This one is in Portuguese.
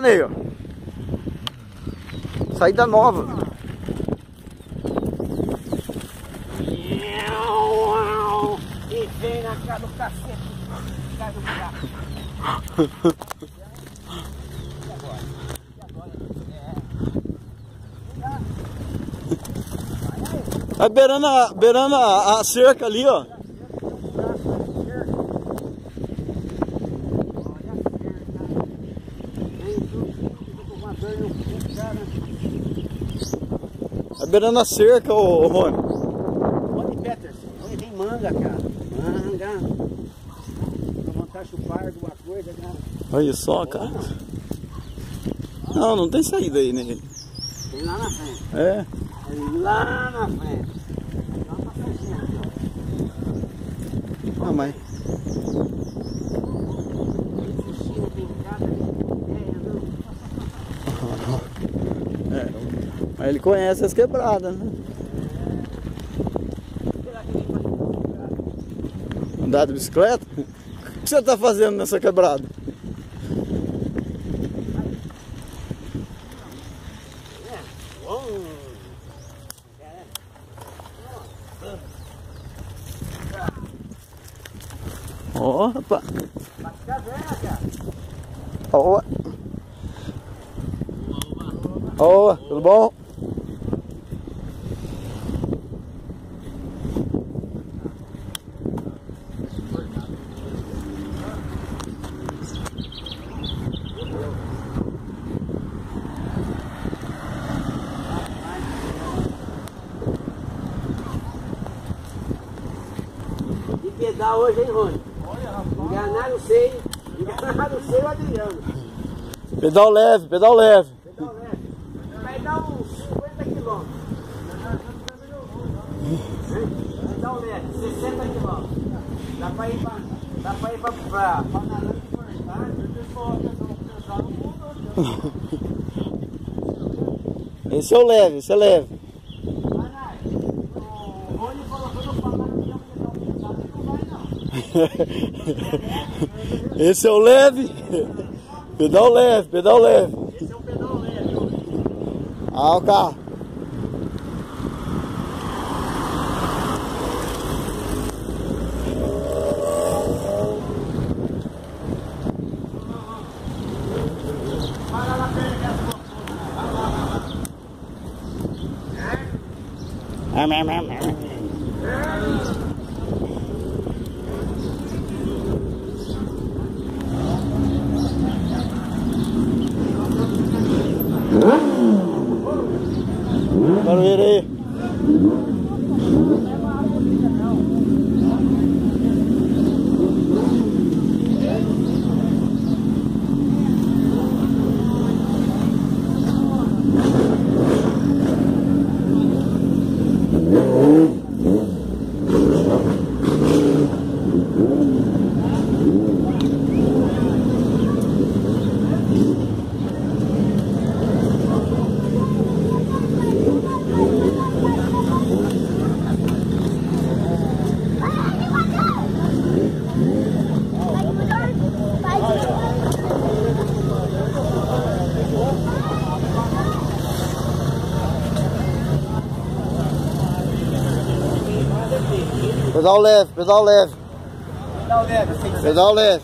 Aí, ó. Saída nova. E vem na cara do cacete. Vai beirando a, beirando a, a cerca ali, ó. Vai beirando a cerca, ô, Rony. Rony Peterson, onde tem manga, cara. Manga. Pra montar chupar alguma coisa, cara. Olha só, cara. Não, não tem saída aí, né? Tem lá na frente. É. Tem lá na frente. Lá na frente, aqui, ó. Ah, mas. Piscina tem cada ideia, não. É. Mas ele conhece as quebradas, né? Andar de bicicleta? O que você tá fazendo nessa quebrada? Rapaz. Ó. Ó, tudo bom? Pedal hoje, hein, Rony? Enganar não sei. Enganar não sei o Adriano. Pedal leve, pedal leve. Pedal leve. Vai dar uns 50 quilômetros. Pedal leve, 60 quilômetros. Dá pra ir pra. Dá pra ir pra. pra, pra Fortar. Esse é o leve, esse é leve. O Rony falou que eu não falo que não pedal pesado, não vai não. Esse é o leve. Pedal leve, pedal leve. Esse é um pedal leve. Ah, o carro. Lá perto das Quero Pedal leve, pedal leve, Pedal leve, 600, pedal leve.